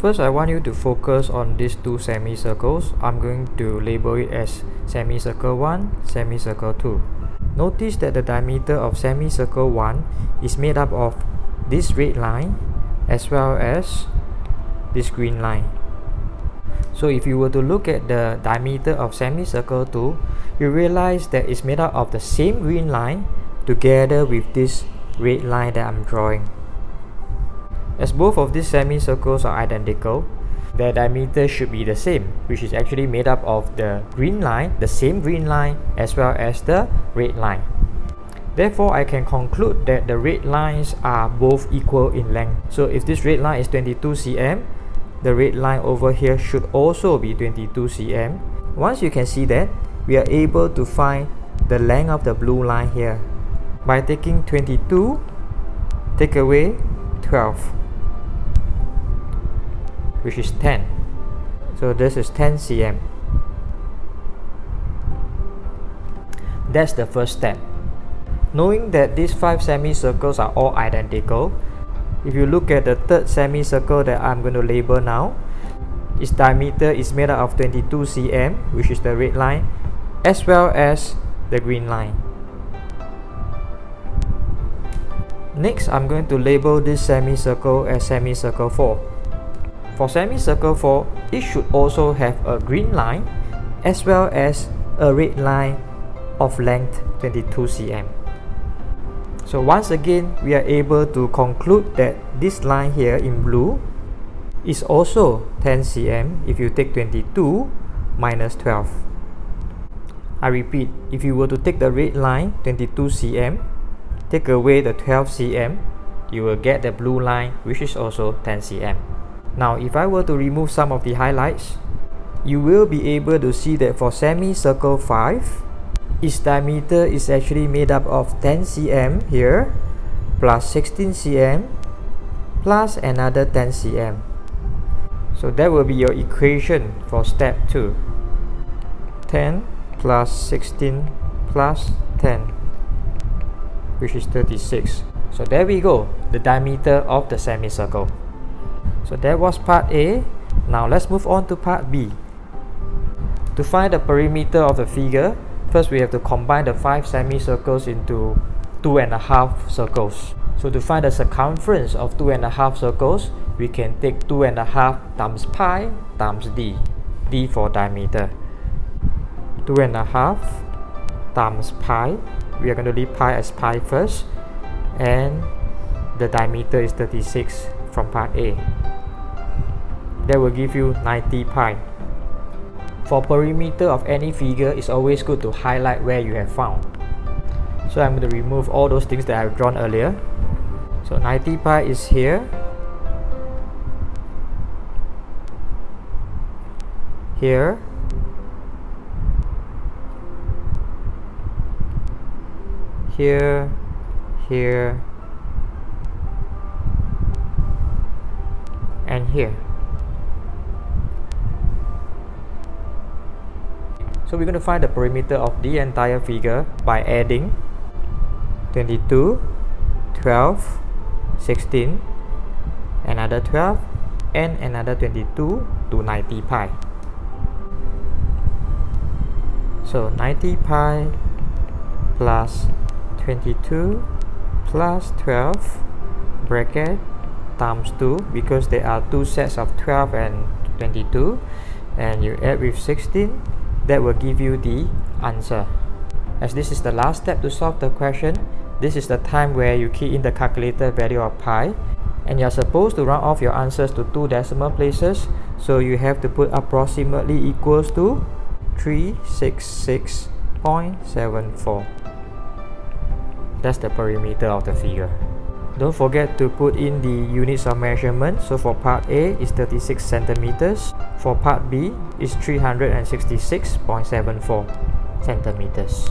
First, I want you to focus on these two semicircles. I'm going to label it as semicircle 1, semicircle 2. Notice that the diameter of semicircle 1 is made up of this red line as well as this green line. So if you were to look at the diameter of semicircle 2, you realize that it's made up of the same green line together with this red line that I'm drawing. As both of these semicircles are identical, their diameter should be the same, which is actually made up of the green line, the same green line, as well as the red line. Therefore, I can conclude that the red lines are both equal in length. So if this red line is 22 cm, the red line over here should also be 22 cm. Once you can see that, we are able to find the length of the blue line here by taking 22 take away 12 which is 10 so this is 10 cm that's the first step. Knowing that these five semicircles are all identical if you look at the third semicircle that I'm going to label now its diameter is made up of 22 cm which is the red line as well as the green line. Next I'm going to label this semicircle as semicircle 4 for semicircle 4, it should also have a green line as well as a red line of length 22 cm. So once again, we are able to conclude that this line here in blue is also 10 cm if you take 22 minus 12. I repeat, if you were to take the red line 22 cm, take away the 12 cm, you will get the blue line which is also 10 cm. Now if I were to remove some of the highlights, you will be able to see that for semicircle 5, its diameter is actually made up of 10 cm here, plus 16 cm, plus another 10 cm. So that will be your equation for step 2. 10 plus 16 plus 10, which is 36. So there we go, the diameter of the semicircle. So that was part A. Now let's move on to part B. To find the perimeter of the figure, first we have to combine the five semicircles into two and a half circles. So to find the circumference of two and a half circles, we can take two and a half times pi times d, d for diameter. Two and a half times pi, we are going to leave pi as pi first, and the diameter is 36 from part A that will give you 90 pi. For perimeter of any figure, it's always good to highlight where you have found. So I'm going to remove all those things that I've drawn earlier. So 90 pi is here. Here. Here. Here. And here. So we're going to find the perimeter of the entire figure by adding 22, 12, 16, another 12, and another 22 to 90 pi. So 90 pi plus 22 plus 12 bracket times 2 because there are two sets of 12 and 22 and you add with 16 that will give you the answer. As this is the last step to solve the question, this is the time where you key in the calculator value of pi and you're supposed to round off your answers to two decimal places so you have to put approximately equals to 366.74 that's the perimeter of the figure don't forget to put in the units of measurement. So for part A is 36 centimeters. For part B is 366.74 centimeters